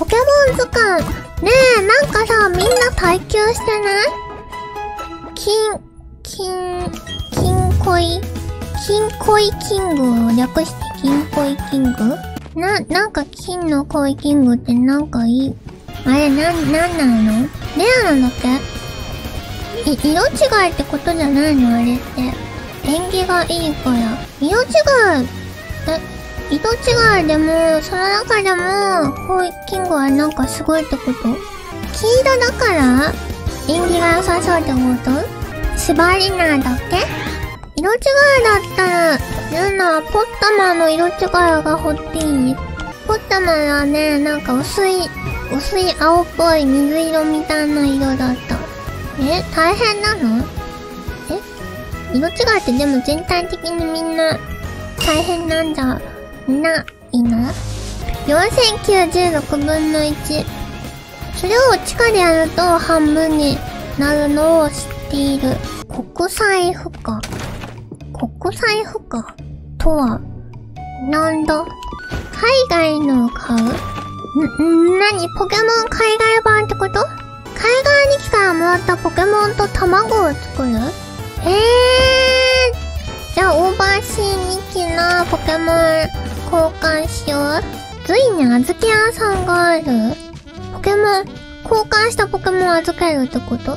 ポケモン図鑑。ねえ、なんかさ、みんな耐久してない？金、金、金恋、金恋キングを略して金恋キング？な、なんか金の恋キングってなんかいい？あれ、な、なんなの？レアなんだっけい、色違いってことじゃないの？あれって。縁起がいいから。色違い、え、色違いでも、その中でも、恋キングはなんかすごいってこと。黄色だから縁起が良さそうってこと？シバリナーだっけ？色違いだったら、ルナは、ポッタマの色違いが欲しい。ポッタマはね、なんか薄い、薄い青っぽい水色みたいな色だった。え？大変なの？え？色違いってでも全体的にみんな大変なんじゃ。ないの ?4096 分の1。それを地下でやると半分になるのを知っている。国際負荷。国際負荷とは、なんだ？海外のを買う？ん、なにポケモン海外版ってこと？海外に来たらもらったポケモンと卵を作る？ええポケモン交換しよう。ついに預け屋さんがあるポケモン、交換したポケモン預けるってこと？